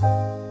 嗯。